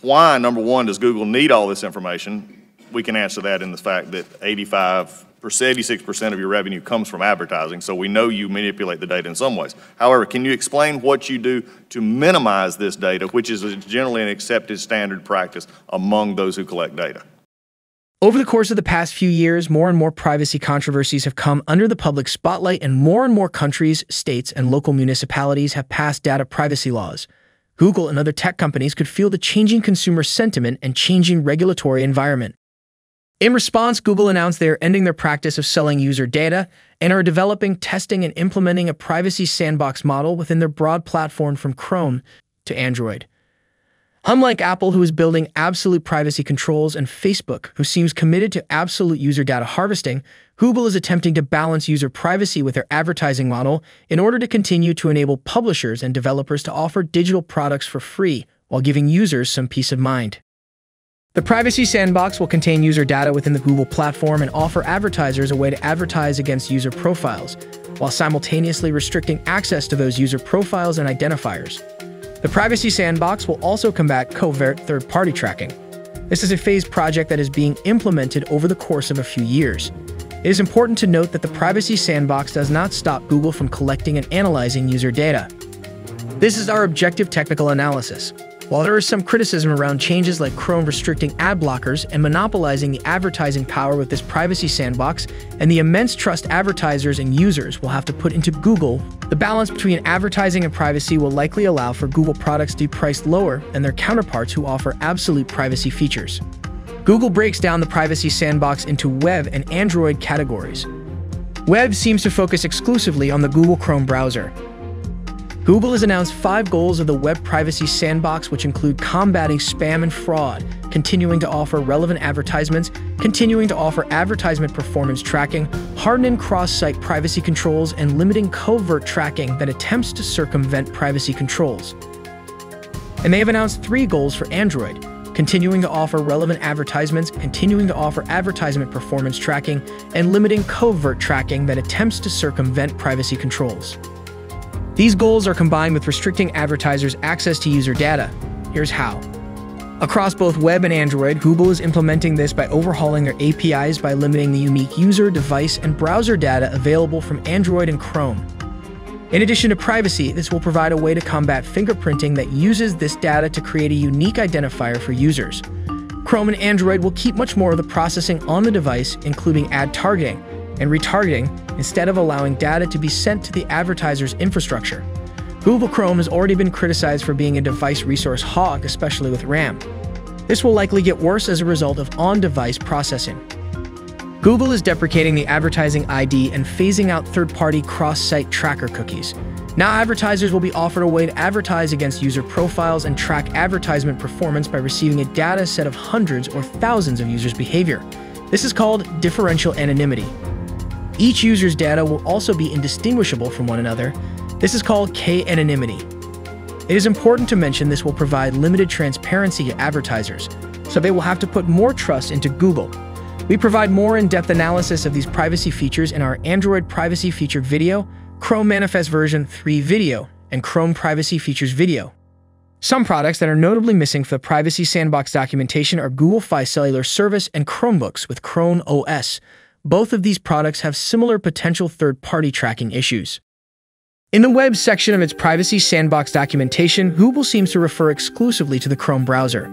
Why, number one, does Google need all this information? We can answer that in the fact that 85 86% of your revenue comes from advertising, so we know you manipulate the data in some ways. However, can you explain what you do to minimize this data, which is generally an accepted standard practice among those who collect data? Over the course of the past few years, more and more privacy controversies have come under the public spotlight, and more and more countries, states, and local municipalities have passed data privacy laws. Google and other tech companies could feel the changing consumer sentiment and changing regulatory environment. In response, Google announced they are ending their practice of selling user data and are developing, testing, and implementing a privacy sandbox model within their broad platform from Chrome to Android. Unlike Apple, who is building absolute privacy controls, and Facebook, who seems committed to absolute user data harvesting, Google is attempting to balance user privacy with their advertising model in order to continue to enable publishers and developers to offer digital products for free while giving users some peace of mind. The Privacy Sandbox will contain user data within the Google platform and offer advertisers a way to advertise against user profiles, while simultaneously restricting access to those user profiles and identifiers. The Privacy Sandbox will also combat covert third-party tracking. This is a phased project that is being implemented over the course of a few years. It is important to note that the Privacy Sandbox does not stop Google from collecting and analyzing user data. This is our objective technical analysis. While there is some criticism around changes like Chrome restricting ad blockers and monopolizing the advertising power with this privacy sandbox, and the immense trust advertisers and users will have to put into Google, the balance between advertising and privacy will likely allow for Google products to be priced lower than their counterparts who offer absolute privacy features. Google breaks down the privacy sandbox into web and Android categories. Web seems to focus exclusively on the Google Chrome browser, Google has announced five goals of the Web Privacy Sandbox, which include combating spam and fraud, continuing to offer relevant advertisements, continuing to offer advertisement performance tracking, hardening cross site privacy controls, and limiting covert tracking that attempts to circumvent privacy controls. And they have announced three goals for Android continuing to offer relevant advertisements, continuing to offer advertisement performance tracking, and limiting covert tracking that attempts to circumvent privacy controls. These goals are combined with restricting advertisers' access to user data. Here's how. Across both web and Android, Google is implementing this by overhauling their APIs by limiting the unique user, device, and browser data available from Android and Chrome. In addition to privacy, this will provide a way to combat fingerprinting that uses this data to create a unique identifier for users. Chrome and Android will keep much more of the processing on the device, including ad targeting, and retargeting instead of allowing data to be sent to the advertiser's infrastructure. Google Chrome has already been criticized for being a device resource hog, especially with RAM. This will likely get worse as a result of on-device processing. Google is deprecating the advertising ID and phasing out third-party cross-site tracker cookies. Now advertisers will be offered a way to advertise against user profiles and track advertisement performance by receiving a data set of hundreds or thousands of users' behavior. This is called differential anonymity. Each user's data will also be indistinguishable from one another. This is called k-anonymity. It is important to mention this will provide limited transparency to advertisers, so they will have to put more trust into Google. We provide more in-depth analysis of these privacy features in our Android Privacy Feature video, Chrome Manifest version 3 video, and Chrome Privacy Features video. Some products that are notably missing for the Privacy Sandbox documentation are Google Fi Cellular Service and Chromebooks with Chrome OS, both of these products have similar potential third-party tracking issues. In the web section of its Privacy Sandbox documentation, Google seems to refer exclusively to the Chrome browser.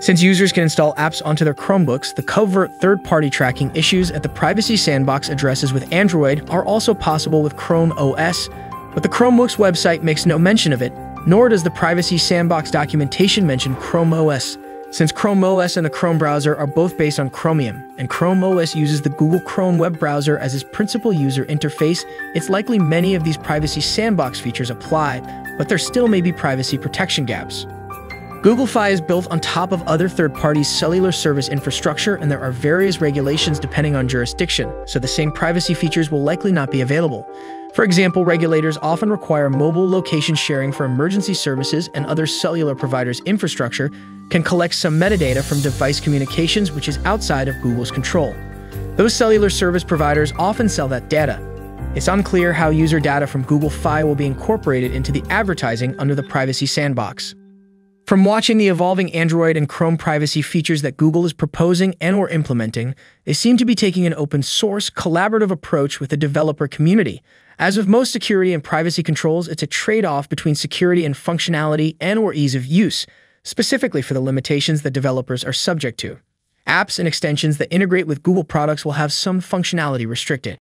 Since users can install apps onto their Chromebooks, the covert third-party tracking issues at the Privacy Sandbox addresses with Android are also possible with Chrome OS, but the Chromebooks website makes no mention of it, nor does the Privacy Sandbox documentation mention Chrome OS. Since Chrome OS and the Chrome browser are both based on Chromium, and Chrome OS uses the Google Chrome web browser as its principal user interface, it's likely many of these privacy sandbox features apply, but there still may be privacy protection gaps. Google Fi is built on top of other third parties' cellular service infrastructure, and there are various regulations depending on jurisdiction, so the same privacy features will likely not be available. For example, regulators often require mobile location sharing for emergency services and other cellular providers' infrastructure can collect some metadata from device communications which is outside of Google's control. Those cellular service providers often sell that data. It's unclear how user data from Google Fi will be incorporated into the advertising under the privacy sandbox. From watching the evolving Android and Chrome privacy features that Google is proposing and or implementing, they seem to be taking an open source, collaborative approach with the developer community. As with most security and privacy controls, it's a trade-off between security and functionality and or ease of use, specifically for the limitations that developers are subject to. Apps and extensions that integrate with Google products will have some functionality restricted.